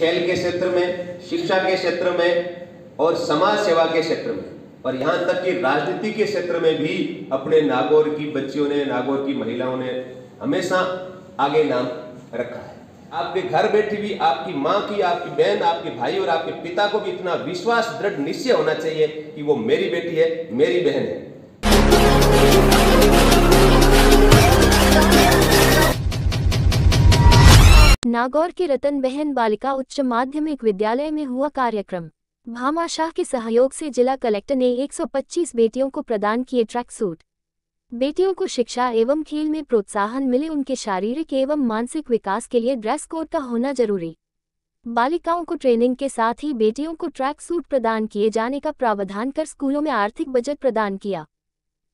खेल के क्षेत्र में, शिक्षा के क्षेत्र में और समाज सेवा के क्षेत्र में। और यहाँ तक कि राजनीति के क्षेत्र में भी अपने नागौर की बच्चियों ने, नागौर की महिलाओं ने हमेशा आगे नाम रखा है। आपके घर बैठी भी आपकी माँ की, आपकी बहन, आपके भाई और आपके पिता को भी इतना विश्वास, दृढ़ निश्चय होना चाहिए कि वो मेरी बेटी है, मेरी बहन है। नागौर के रतन बहन बालिका उच्च माध्यमिक विद्यालय में हुआ कार्यक्रम। भामाशाह के सहयोग से जिला कलेक्टर ने 125 बेटियों को प्रदान किए ट्रैक सूट बेटियों को शिक्षा एवं खेल में प्रोत्साहन मिले, उनके शारीरिक एवं मानसिक विकास के लिए ड्रेस कोड का होना ज़रूरी। बालिकाओं को ट्रेनिंग के साथ ही बेटियों को ट्रैक सूट प्रदान किए जाने का प्रावधान कर स्कूलों में आर्थिक बजट प्रदान किया।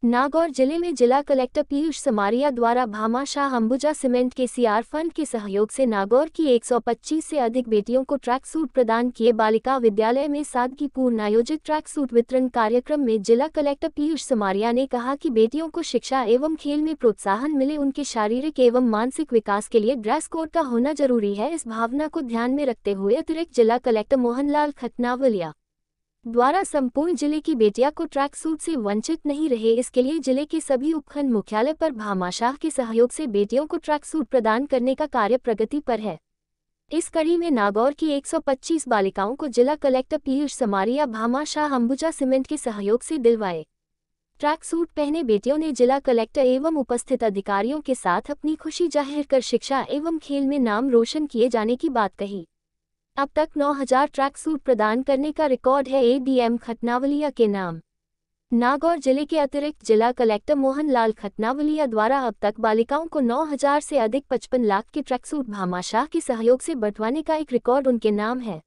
नागौर ज़िले में जिला कलेक्टर पीयूष समारिया द्वारा भामाशाह अंबुजा सीमेंट के सीआर फंड के सहयोग से नागौर की 125 से अधिक बेटियों को ट्रैक सूट प्रदान किए बालिका विद्यालय में सादगीपूर्ण आयोजित ट्रैक सूट वितरण कार्यक्रम में जिला कलेक्टर पीयूष समारिया ने कहा कि बेटियों को शिक्षा एवं खेल में प्रोत्साहन मिले उनके शारीरिक एवं मानसिक विकास के लिए ड्रेस कोड का होना ज़रूरी है। इस भावना को ध्यान में रखते हुए अतिरिक्त जिला कलेक्टर मोहनलाल खतनावलिया द्वारा संपूर्ण ज़िले की बेटिया को ट्रैक सूट से वंचित नहीं रहे। इसके लिए ज़िले के सभी उपखंड मुख्यालय पर भामाशाह के सहयोग से बेटियों को ट्रैक सूट प्रदान करने का कार्य प्रगति पर है। इस कड़ी में नागौर की 125 बालिकाओं को जिला कलेक्टर पीयूष समारिया भामाशाह अंबुजा सीमेंट के सहयोग से दिलवाए। ट्रैक सूट पहने बेटियों ने जिला कलेक्टर एवं उपस्थित अधिकारियों के साथ अपनी खुशी ज़ाहिर कर शिक्षा एवं खेल में नाम रोशन किए जाने की बात कही। अब तक 9000 ट्रैक सूट प्रदान करने का रिकॉर्ड है एडीएम खतनावलिया के नाम। नागौर ज़िले के अतिरिक्त जिला कलेक्टर मोहन लाल खतनावलिया द्वारा अब तक बालिकाओं को 9000 से अधिक 55 लाख के ट्रैक सूट भामाशाह के सहयोग से बंटवाने का एक रिकॉर्ड उनके नाम है।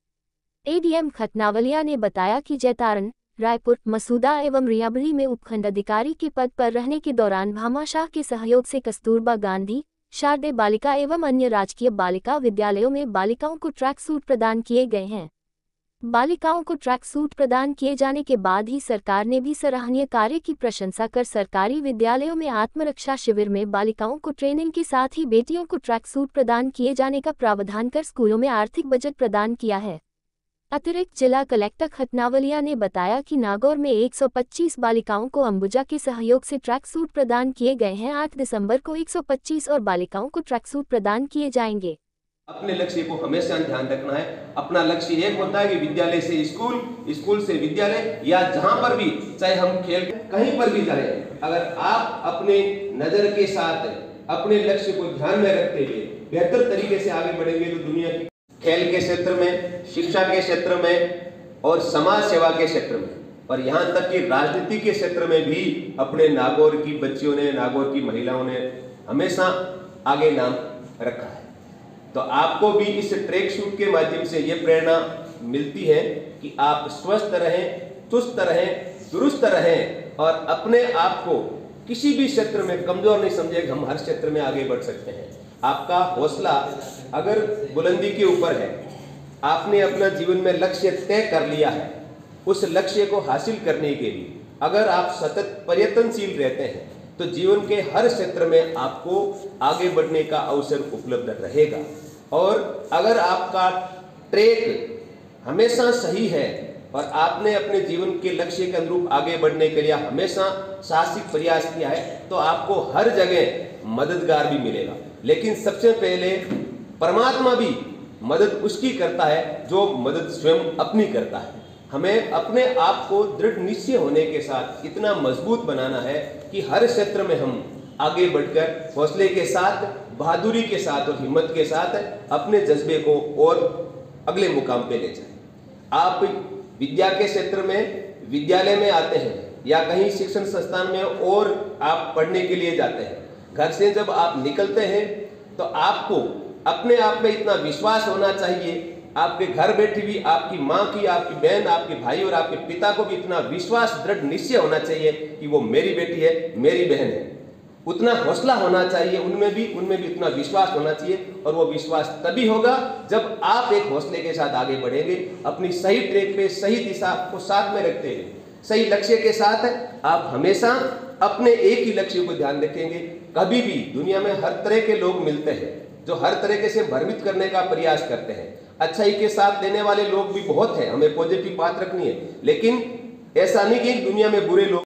एडीएम खतनावलिया ने बताया कि जैतारण, रायपुर, मसूदा एवं रियाबड़ी में उपखंड अधिकारी के पद पर रहने के दौरान भामाशाह के सहयोग से कस्तूरबा गांधी शारदे बालिका एवं अन्य राजकीय बालिका विद्यालयों में बालिकाओं को ट्रैक सूट प्रदान किए गए हैं। बालिकाओं को ट्रैक सूट प्रदान किए जाने के बाद ही सरकार ने भी सराहनीय कार्य की प्रशंसा कर सरकारी विद्यालयों में आत्मरक्षा शिविर में बालिकाओं को ट्रेनिंग के साथ ही बेटियों को ट्रैक सूट प्रदान किए जाने का प्रावधान कर स्कूलों में आर्थिक बजट प्रदान किया है। अतिरिक्त जिला कलेक्टर खतनावलिया ने बताया कि नागौर में 125 बालिकाओं को अंबुजा के सहयोग से ट्रैक सूट प्रदान किए गए हैं। 8 दिसंबर को 125 और बालिकाओं को ट्रैक सूट प्रदान किए जाएँगे। अपने लक्ष्य को हमेशा ध्यान रखना है। अपना लक्ष्य एक होता है कि विद्यालय से स्कूल स्कूल से विद्यालय या जहाँ पर भी, चाहे हम खेल कहीं पर भी जाए, अगर आप अपने नज़र के साथ अपने लक्ष्य को ध्यान में रखते हुए बेहतर तरीके से आगे बढ़ेंगे तो दुनिया की खेल के क्षेत्र में, शिक्षा के क्षेत्र में और समाज सेवा के क्षेत्र में। और यहाँ तक कि राजनीति के क्षेत्र में भी अपने नागौर की बच्चियों ने, नागौर की महिलाओं ने हमेशा आगे नाम रखा है। तो आपको भी इस ट्रैक सूट के माध्यम से ये प्रेरणा मिलती है कि आप स्वस्थ रहें, चुस्त रहें, दुरुस्त रहें और अपने आप को किसी भी क्षेत्र में कमज़ोर नहीं समझे, हम हर क्षेत्र में आगे बढ़ सकते हैं। आपका हौसला अगर बुलंदी के ऊपर है, आपने अपना जीवन में लक्ष्य तय कर लिया है, उस लक्ष्य को हासिल करने के लिए अगर आप सतत प्रयत्नशील रहते हैं तो जीवन के हर क्षेत्र में आपको आगे बढ़ने का अवसर उपलब्ध रहेगा। और अगर आपका ट्रैक हमेशा सही है और आपने अपने जीवन के लक्ष्य के अनुरूप आगे बढ़ने के लिए हमेशा साहसिक प्रयास किया है तो आपको हर जगह मददगार भी मिलेगा। लेकिन सबसे पहले परमात्मा भी मदद उसकी करता है जो मदद स्वयं अपनी करता है। हमें अपने आप को दृढ़ निश्चय होने के साथ इतना मज़बूत बनाना है कि हर क्षेत्र में हम आगे बढ़कर हौसले के साथ, बहादुरी के साथ और हिम्मत के साथ अपने जज्बे को और अगले मुकाम पे ले जाएँ। आप विद्या के क्षेत्र में, विद्यालय में आते हैं या कहीं शिक्षण संस्थान में और आप पढ़ने के लिए जाते हैं घर से जब आप निकलते हैं तो आपको अपने आप में इतना विश्वास होना चाहिए। आपके घर बैठी भी आपकी माँ की, आपकी बहन, आपके भाई और आपके पिता को भी इतना विश्वास, दृढ़ निश्चय होना चाहिए कि वो मेरी बेटी है, मेरी बहन है। उतना हौसला होना चाहिए, उनमें भी उनमें भी उतना विश्वास होना चाहिए और वो विश्वास तभी होगा जब आप एक हौसले के साथ आगे बढ़ेंगे, अपनी सही ट्रैक पे, सही दिशा को साथ में रखते हैं सही लक्ष्य के साथ आप हमेशा अपने एक ही लक्ष्य को ध्यान रखेंगे। कभी भी दुनिया में हर तरह के लोग मिलते हैं, जो हर तरीके से भ्रमित करने का प्रयास करते हैं। अच्छाई के साथ देने वाले लोग भी बहुत हैं, हमें पॉजिटिव बात रखनी है। लेकिन ऐसा नहीं कि दुनिया में बुरे लोग